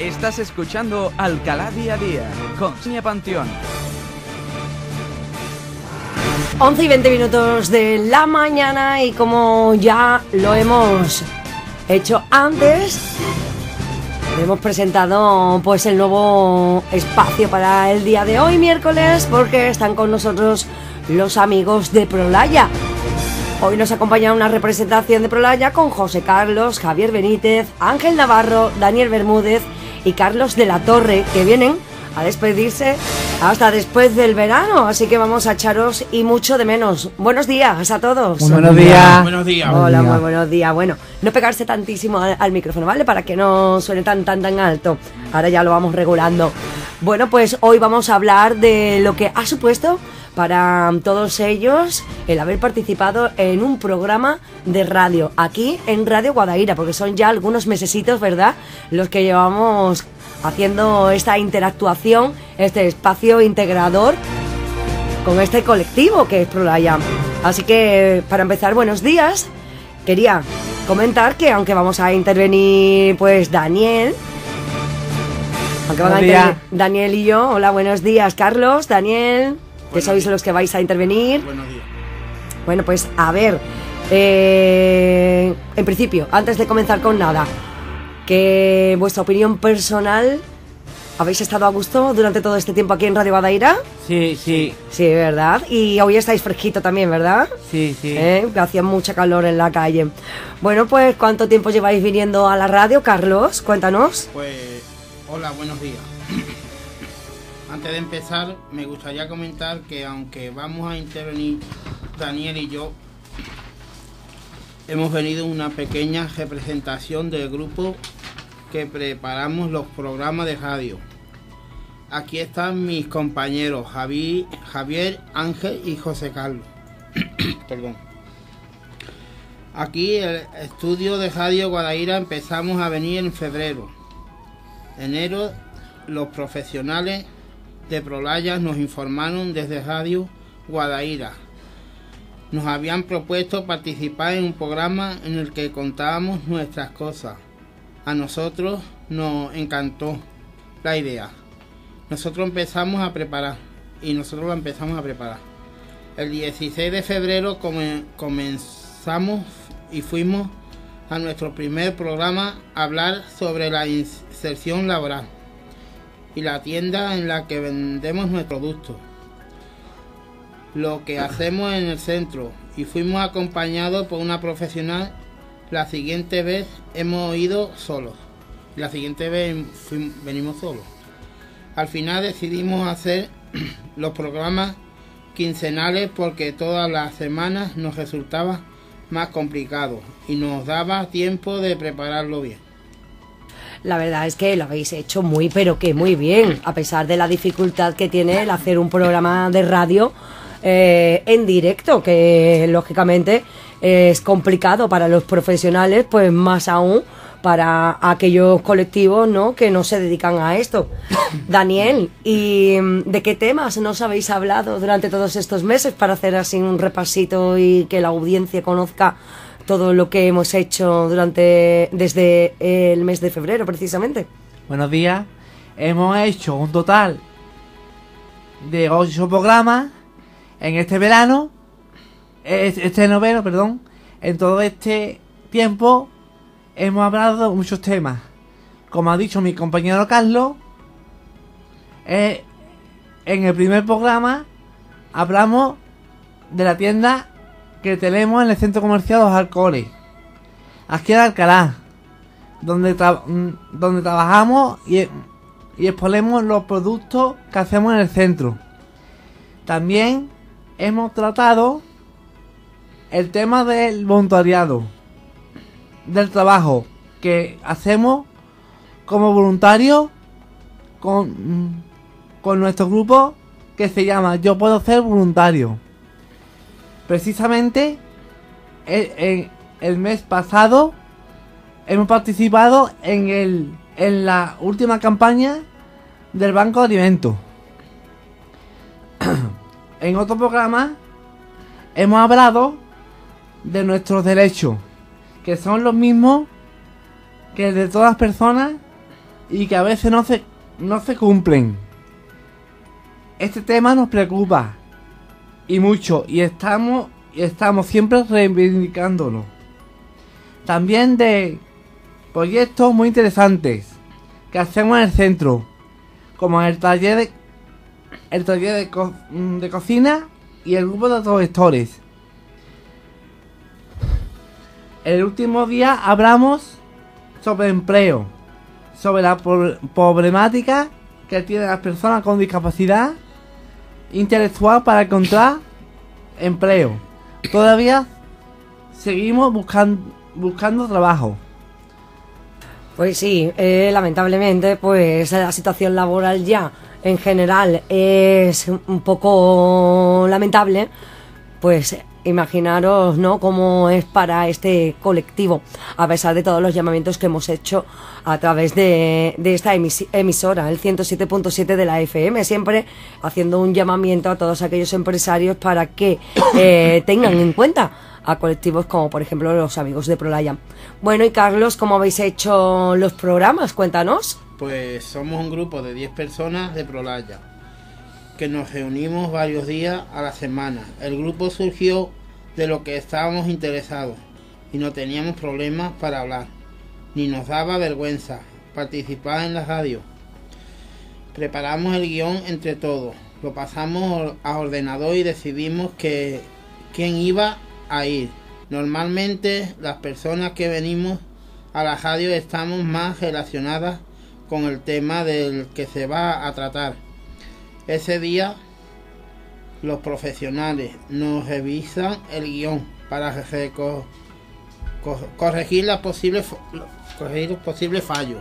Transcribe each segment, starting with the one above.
Estás escuchando Alcalá Día a Día con Sonia Panteón. 11 y 20 minutos de la mañana y como ya lo hemos hecho antes, hemos presentado pues el nuevo espacio para el día de hoy miércoles porque están con nosotros los amigos de Prolaya. Hoy nos acompaña una representación de Prolaya con José Carlos, Javier Benítez, Ángel Navarro, Daniel Bermúdez y Carlos de la Torre que vienen a despedirse hasta después del verano, así que vamos a echaros y mucho de menos. Buenos días a todos. buenos días. Buenos días. Hola, muy buenos días. Bueno, no pegarse tantísimo al, al, micrófono, ¿vale? Para que no suene tan, tan, tan alto. Ahora ya lo vamos regulando. Bueno, pues hoy vamos a hablar de lo que ha supuesto para todos ellos el haber participado en un programa de radio aquí en Radio Guadaira, porque son ya algunos mesecitos, ¿verdad? Los que llevamos haciendo esta interactuación, este espacio integrador con este colectivo que es Prolaya. Así que, para empezar, buenos días. Quería comentar que aunque vamos a intervenir, pues Daniel, aunque van a intervenir Daniel y yo, hola, buenos días, Carlos, Daniel, que buenos sois días. los que vais a intervenir. Buenos días. Bueno, pues a ver, eh, en principio, antes de comenzar con nada, que vuestra opinión personal ¿Habéis estado a gusto durante todo este tiempo aquí en Radio Badaira? Sí, sí. Sí, ¿verdad? Y hoy estáis fresquito también, ¿verdad? Sí, sí. ¿Eh? Hacía mucha calor en la calle. Bueno, pues ¿cuánto tiempo lleváis viniendo a la radio, Carlos? Cuéntanos. Pues, hola, buenos días. Antes de empezar, me gustaría comentar que aunque vamos a intervenir Daniel y yo, hemos venido una pequeña representación del grupo que preparamos los programas de radio. Aquí están mis compañeros Javi, Javier, Ángel y José Carlos. Perdón. Aquí el estudio de Radio Guadaira empezamos a venir en febrero. Enero los profesionales de Prolayas nos informaron desde Radio Guadaira. Nos habían propuesto participar en un programa en el que contábamos nuestras cosas. A nosotros nos encantó la idea nosotros empezamos a preparar y nosotros lo empezamos a preparar. El 16 de febrero comenzamos y fuimos a nuestro primer programa a hablar sobre la inserción laboral y la tienda en la que vendemos nuestros productos. Lo que hacemos en el centro y fuimos acompañados por una profesional. La siguiente vez hemos ido solos. La siguiente vez venimos solos. Al final decidimos hacer los programas quincenales porque todas las semanas nos resultaba más complicado y nos daba tiempo de prepararlo bien. La verdad es que lo habéis hecho muy, pero que muy bien, a pesar de la dificultad que tiene el hacer un programa de radio eh, en directo, que lógicamente es complicado para los profesionales, pues más aún para aquellos colectivos ¿no? que no se dedican a esto. Daniel, ¿y de qué temas nos habéis hablado durante todos estos meses para hacer así un repasito y que la audiencia conozca todo lo que hemos hecho durante desde el mes de febrero precisamente? Buenos días. Hemos hecho un total de ocho programas en este verano, este noveno, perdón, en todo este tiempo hemos hablado de muchos temas. Como ha dicho mi compañero Carlos, eh, en el primer programa hablamos de la tienda que tenemos en el centro comercial Los Alcoholes, aquí en Alcalá, donde, donde trabajamos y, y exponemos los productos que hacemos en el centro. También hemos tratado el tema del voluntariado del trabajo que hacemos como voluntarios con, con nuestro grupo que se llama Yo puedo ser voluntario. Precisamente el, el mes pasado hemos participado en, el, en la última campaña del Banco de Alimentos. en otro programa hemos hablado de nuestros derechos que son los mismos que el de todas las personas y que a veces no se, no se cumplen. Este tema nos preocupa y mucho y estamos, estamos siempre reivindicándolo. También de proyectos muy interesantes que hacemos en el centro, como el taller de, el taller de, de cocina y el grupo de profesores. El último día hablamos sobre empleo, sobre la problemática que tienen las personas con discapacidad intelectual para encontrar empleo. Todavía seguimos buscando, buscando trabajo. Pues sí, eh, lamentablemente, pues la situación laboral ya en general es un poco lamentable. Pues imaginaros, ¿no? Cómo es para este colectivo, a pesar de todos los llamamientos que hemos hecho a través de, de esta emisora, el 107.7 de la FM, siempre haciendo un llamamiento a todos aquellos empresarios para que eh, tengan en cuenta a colectivos como por ejemplo los amigos de Prolaya. Bueno, y Carlos, ¿cómo habéis hecho los programas? Cuéntanos. Pues somos un grupo de 10 personas de Prolaya, que nos reunimos varios días a la semana. El grupo surgió de lo que estábamos interesados y no teníamos problemas para hablar, ni nos daba vergüenza participar en la radio. Preparamos el guion entre todos, lo pasamos a ordenador y decidimos que quién iba a ir. Normalmente las personas que venimos a la radio estamos más relacionadas con el tema del que se va a tratar. Ese día los profesionales nos revisan el guion para corregir, las posibles, corregir los posibles fallos.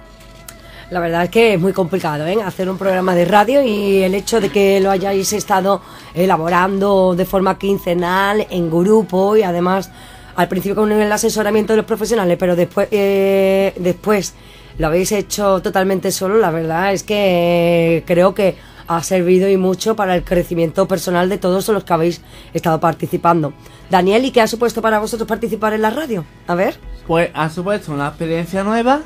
La verdad es que es muy complicado ¿eh? hacer un programa de radio y el hecho de que lo hayáis estado elaborando de forma quincenal, en grupo y además al principio con el asesoramiento de los profesionales, pero después, eh, después lo habéis hecho totalmente solo, la verdad es que creo que ha servido y mucho para el crecimiento personal de todos los que habéis estado participando. Daniel, ¿y qué ha supuesto para vosotros participar en la radio? A ver. Pues ha supuesto una experiencia nueva,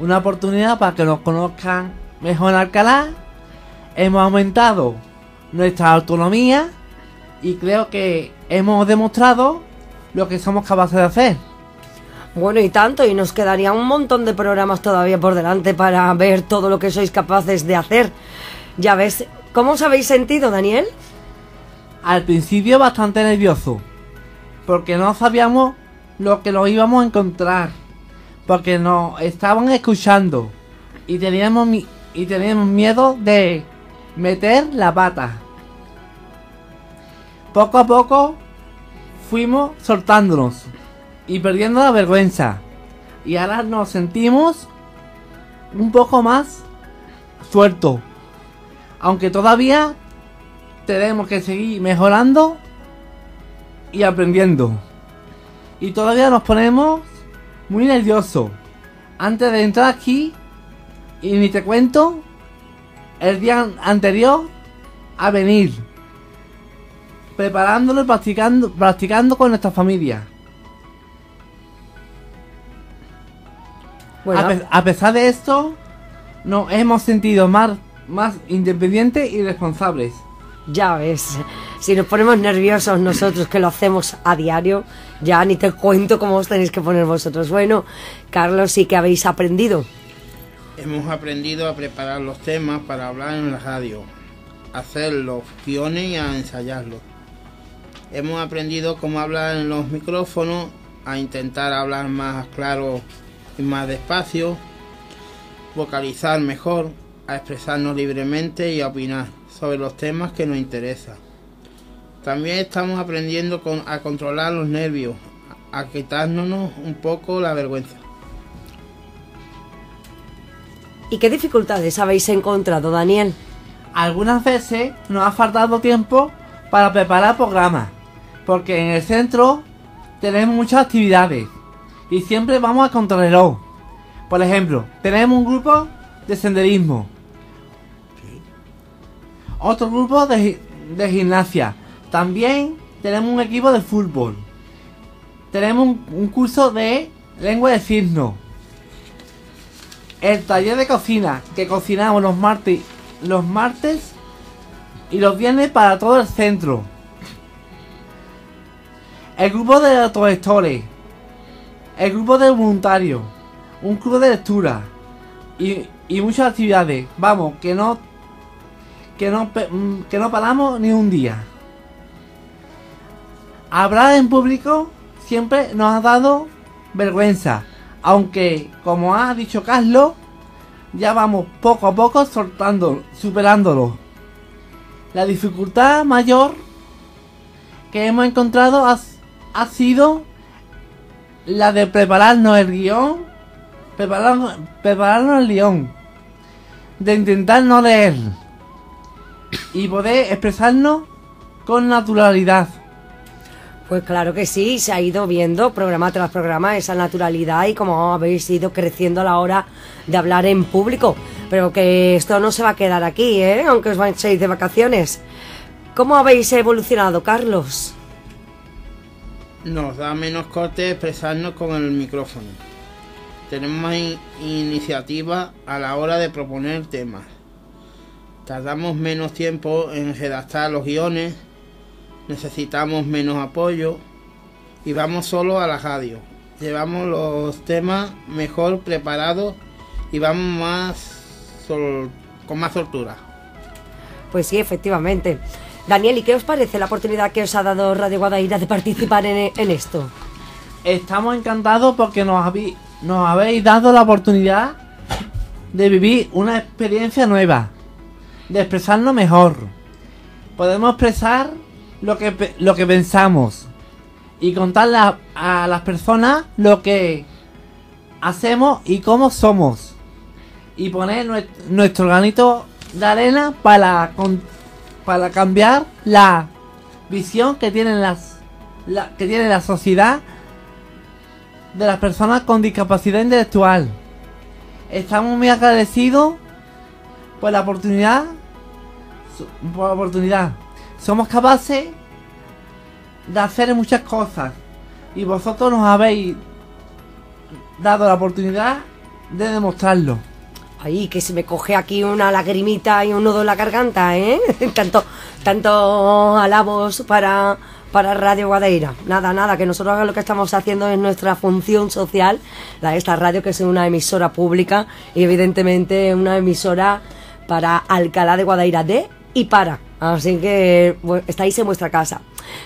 una oportunidad para que nos conozcan mejor en Alcalá. Hemos aumentado nuestra autonomía y creo que hemos demostrado lo que somos capaces de hacer. Bueno, y tanto, y nos quedaría un montón de programas todavía por delante para ver todo lo que sois capaces de hacer. Ya ves, ¿cómo os habéis sentido, Daniel? Al principio bastante nervioso, porque no sabíamos lo que nos íbamos a encontrar, porque nos estaban escuchando y teníamos, y teníamos miedo de meter la pata. Poco a poco fuimos soltándonos y perdiendo la vergüenza. Y ahora nos sentimos un poco más sueltos. Aunque todavía tenemos que seguir mejorando y aprendiendo. Y todavía nos ponemos muy nerviosos. Antes de entrar aquí, y ni te cuento, el día anterior a venir. Preparándolo y practicando, practicando con nuestra familia. Bueno, a, pe- a pesar de esto, nos hemos sentido más, más independientes y responsables. ya ves, si nos ponemos nerviosos nosotros que lo hacemos a diario, ya ni te cuento cómo os tenéis que poner vosotros. Bueno, Carlos, sí que habéis aprendido. Hemos aprendido a preparar los temas para hablar en la radio, hacer los guiones y a ensayarlos. Hemos aprendido cómo hablar en los micrófonos, a intentar hablar más claro y más despacio, vocalizar mejor, a expresarnos libremente y a opinar sobre los temas que nos interesan. También estamos aprendiendo con- a controlar los nervios, a quitárnosnos un poco la vergüenza. ¿Y qué dificultades habéis encontrado, Daniel? Algunas veces nos ha faltado tiempo para preparar programas, porque en el centro tenemos muchas actividades y siempre vamos a contrarreloj. Por ejemplo, tenemos un grupo de senderismo, otro grupo de, de gimnasia, también tenemos un equipo de fútbol, tenemos un, curso de lengua de signo. el taller de cocina que cocinamos los martes, los martes y los viernes para todo el centro. El grupo de autogestores, el grupo de voluntarios, un club de lectura y, y muchas actividades. Vamos, que no que no mm, que no paramos ni un día. Hablar en público siempre nos ha dado vergüenza, aunque como ha dicho Carlos, ya vamos poco a poco soltando, superándolo. La dificultad mayor que hemos encontrado ha, ha sido la de prepararnos el guion, prepararnos, prepararnos el guion, de intentar no leer y poder expresarnos con naturalidad. Pues claro que sí, se ha ido viendo programa tras programa esa naturalidad y como habéis ido creciendo a la hora de hablar en público. Pero que esto no se va a quedar aquí, ¿eh? aunque os vais de vacaciones. ¿Cómo habéis evolucionado, Carlos? Nos da menos corte expresarnos con el micrófono. Tenemos más in- iniciativa a la hora de proponer temas. Tardamos menos tiempo en redactar los guiones. Necesitamos menos apoyo. Y vamos solo a la radio. Llevamos los temas mejor preparados y vamos más sol- con más soltura. Pues sí, efectivamente. Daniel, ¿y qué os parece la oportunidad que os ha dado Radio Guadaira de participar en, en esto? Estamos encantados porque nos habéis, nos habéis dado la oportunidad de vivir una experiencia nueva, de expresarnos mejor. Podemos expresar lo que, lo que pensamos y contarle a, las personas lo que hacemos y cómo somos. Y poner nue- nuestro granito de arena para, para cambiar la visión que tienen las la, que tiene la sociedad de las personas con discapacidad intelectual. Estamos muy agradecidos por la oportunidad. Por la oportunidad. Somos capaces de hacer muchas cosas. Y vosotros nos habéis dado la oportunidad de demostrarlo. Ay, que se me coge aquí una lagrimita y un nudo en la garganta, ¿eh? tanto, tanto alabos para, para Radio Guadaira. Nada, nada, que nosotros lo que estamos haciendo es nuestra función social, la de esta radio que es una emisora pública y evidentemente una emisora para Alcalá de Guadaira de y para. Así que estáis en vuestra casa.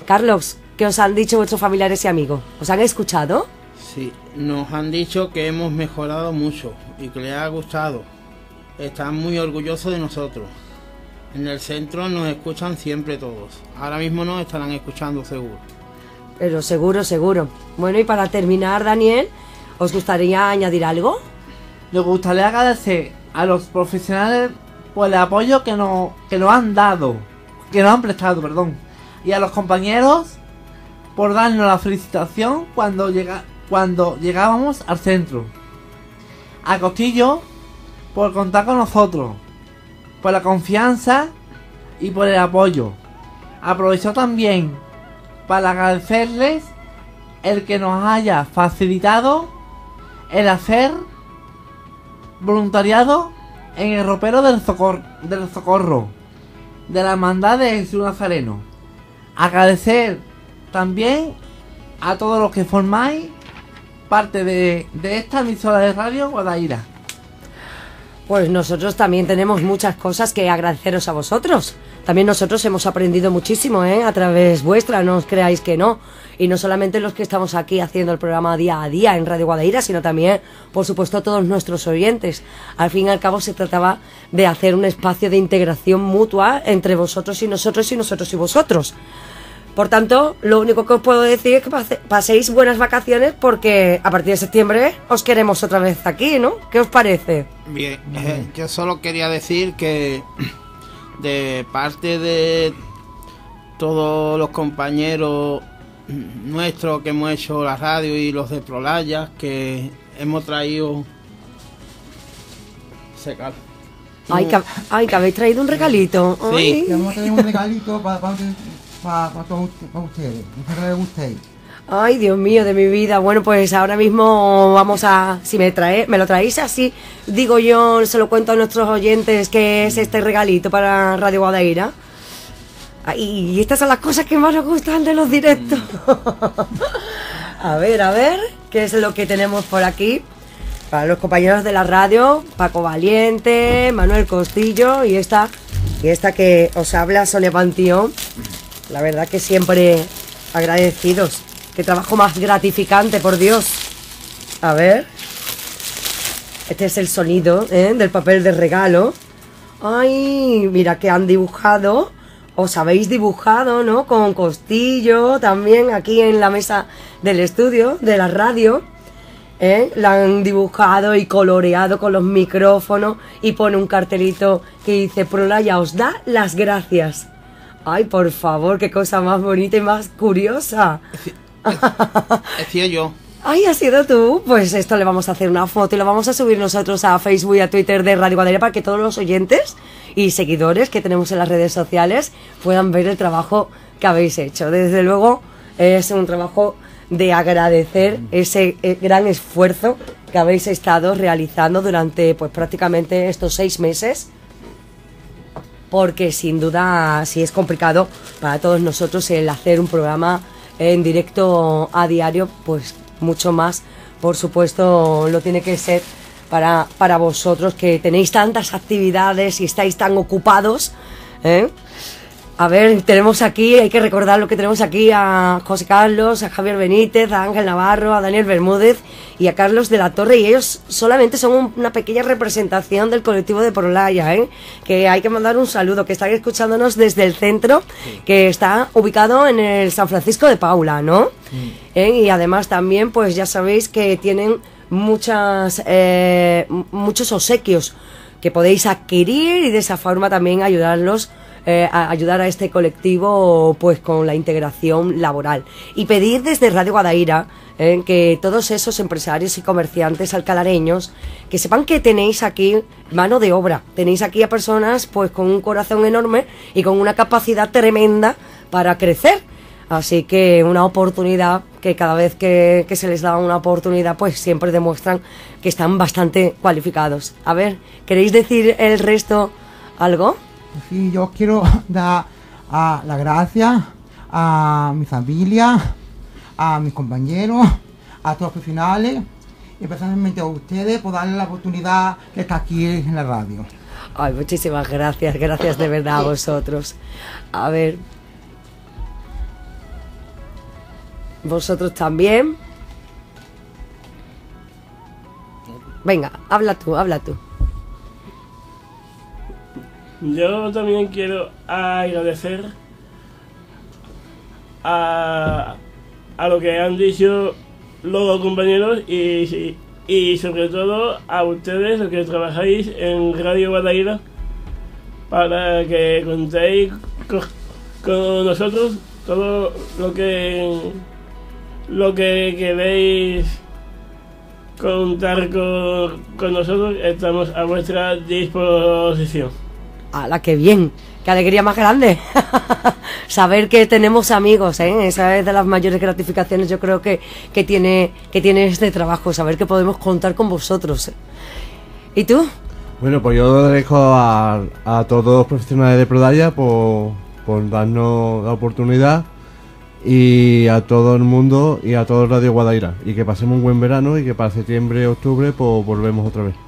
Carlos, ¿qué os han dicho vuestros familiares y amigos? ¿Os han escuchado? Sí, nos han dicho que hemos mejorado mucho y que les ha gustado. Están muy orgullosos de nosotros. En el centro nos escuchan siempre todos. Ahora mismo nos estarán escuchando seguro. Pero seguro, seguro. Bueno, y para terminar, Daniel, ¿os gustaría añadir algo? Nos gustaría agradecer a los profesionales por el apoyo que nos, que nos han dado, que nos han prestado, perdón, y a los compañeros por darnos la felicitación cuando, llega, cuando llegábamos al centro. A Costillo por contar con nosotros, por la confianza y por el apoyo. Aprovecho también para agradecerles el que nos haya facilitado el hacer voluntariado en el ropero del, Socor- del Socorro de la Hermandad de Jesús Nazareno. Agradecer también a todos los que formáis parte de, de esta emisora de radio Guadaira. Pues nosotros también tenemos muchas cosas que agradeceros a vosotros. También nosotros hemos aprendido muchísimo, ¿eh? A través vuestra, no os creáis que no. Y no solamente los que estamos aquí haciendo el programa día a día en Radio Guadaira, sino también, por supuesto, todos nuestros oyentes. Al fin y al cabo se trataba de hacer un espacio de integración mutua entre vosotros y nosotros y nosotros y vosotros. Por tanto, lo único que os puedo decir es que pase- paséis buenas vacaciones porque a partir de septiembre os queremos otra vez aquí, ¿no? ¿Qué os parece? Bien, eh, yo solo quería decir que de parte de todos los compañeros nuestros que hemos hecho la radio y los de Prolaya, que hemos traído... Secar. Ay, que, ay, que habéis traído un regalito. Sí. Ay. Un regalito para, para, para, ustedes. Espero que les guste. Ay, Dios mío, de mi vida. Bueno, pues ahora mismo vamos a, si me trae, me lo traéis así, digo yo, se lo cuento a nuestros oyentes que es este regalito para Radio Guadaira. Y estas son las cosas que más nos gustan de los directos. a ver, a ver, ¿qué es lo que tenemos por aquí? Para los compañeros de la radio, Paco Valiente, Manuel Costillo y esta, y esta que os habla, Sonia Pantión. La verdad que siempre agradecidos. Qué trabajo más gratificante, por Dios. A ver. Este es el sonido ¿eh? del papel de regalo. Ay, mira que han dibujado. Os habéis dibujado, ¿no? Con Costillo también aquí en la mesa del estudio, de la radio. ¿eh? La han dibujado y coloreado con los micrófonos y pone un cartelito que dice Prolaya os da las gracias. Ay, por favor, qué cosa más bonita y más curiosa. Decía yo. Ay, ¿has sido tú? Pues esto le vamos a hacer una foto y lo vamos a subir nosotros a Facebook y a Twitter de Radio Guadalajara para que todos los oyentes y seguidores que tenemos en las redes sociales puedan ver el trabajo que habéis hecho. Desde luego es un trabajo de agradecer ese eh, gran esfuerzo que habéis estado realizando durante pues prácticamente estos seis meses porque sin duda sí es complicado para todos nosotros el hacer un programa en directo a diario, pues mucho más, por supuesto, lo tiene que ser para, para vosotros que tenéis tantas actividades y estáis tan ocupados. ¿eh? A ver, tenemos aquí, hay que recordar lo que tenemos aquí a José Carlos, a Javier Benítez, a Ángel Navarro, a Daniel Bermúdez y a Carlos de la Torre. Y ellos solamente son un- una pequeña representación del colectivo de Prolaya, ¿eh? Que hay que mandar un saludo, que están escuchándonos desde el centro, que está ubicado en el San Francisco de Paula, ¿no? ¿Eh? Y además también, pues ya sabéis que tienen muchas, eh, muchos obsequios que podéis adquirir y de esa forma también ayudarlos eh, a ayudar a este colectivo pues con la integración laboral y pedir desde Radio Guadaira eh, que todos esos empresarios y comerciantes alcalareños que sepan que tenéis aquí mano de obra tenéis aquí a personas pues con un corazón enorme y con una capacidad tremenda para crecer Así que una oportunidad que cada vez que, que se les da una oportunidad, pues siempre demuestran que están bastante cualificados. A ver, ¿queréis decir el resto algo? Sí, yo quiero dar a las gracias a mi familia, a mis compañeros, a todos los profesionales y especialmente a ustedes por darle la oportunidad que está aquí en la radio. Ay, muchísimas gracias, gracias de verdad a vosotros. A ver. Vosotros también. Venga, habla tú, habla tú. Yo también quiero agradecer a, a lo que han dicho los compañeros y, y sobre todo a ustedes los que trabajáis en Radio Guadaira para que contéis co- con, nosotros todo lo que lo que queréis contar con, con nosotros estamos a vuestra disposición. ¡Hala, qué bien! ¡Qué alegría más grande! Saber que tenemos amigos, ¿eh? Esa es de las mayores gratificaciones yo creo que, que, tiene, que tiene este trabajo, saber que podemos contar con vosotros. ¿Y tú? Bueno, pues yo agradezco a, a todos los profesionales de Prodaya por, darnos la oportunidad y a todo el mundo y a todo Radio Guadaira. Y que pasemos un buen verano y que para septiembre, octubre, pues volvemos otra vez.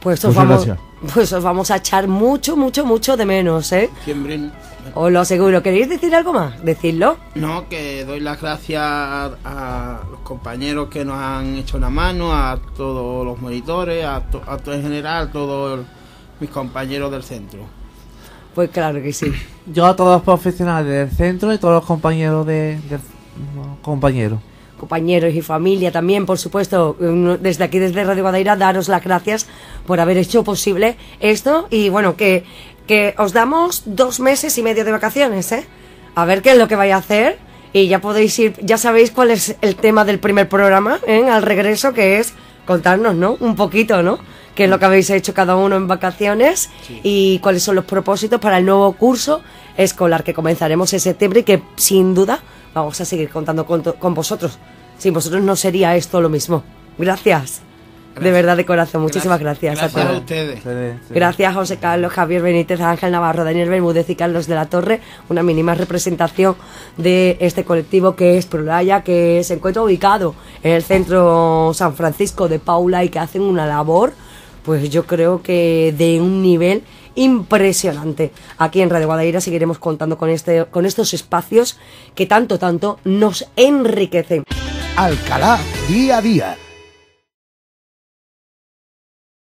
Pues os, Muchas vamos, gracias. pues os vamos a echar mucho, mucho, mucho de menos, ¿eh? Siempre. Os lo aseguro. ¿Queréis decir algo más? Decidlo. No, que doy las gracias a, los compañeros que nos han hecho una mano, a todos los monitores, a, to- a todo en general, a todos mis compañeros del centro. Pues claro que sí. Yo a todos los profesionales del centro y todos los compañeros de, compañeros. compañeros y familia también, por supuesto, desde aquí, desde Radio Guadaira, daros las gracias por haber hecho posible esto y bueno, que, que os damos dos meses y medio de vacaciones, ¿eh? A ver qué es lo que vais a hacer y ya podéis ir, ya sabéis cuál es el tema del primer programa, ¿eh? Al regreso, que es contarnos, ¿no? Un poquito, ¿no? Qué es lo que habéis hecho cada uno en vacaciones y cuáles son los propósitos para el nuevo curso escolar que comenzaremos en septiembre y que sin duda vamos a seguir contando con, con vosotros. Sin vosotros no sería esto lo mismo. Gracias. De verdad, de corazón. Muchísimas gracias. a Gracias a todos. ustedes. Gracias José Carlos, Javier Benítez, Ángel Navarro, Daniel Bermúdez y Carlos de la Torre. Una mínima representación de este colectivo que es Prolaya, que se encuentra ubicado en el centro San Francisco de Paula y que hacen una labor, pues yo creo que de un nivel impresionante. Aquí en Radio Guadaira seguiremos contando con, este, con estos espacios que tanto, tanto nos enriquecen. Alcalá día a día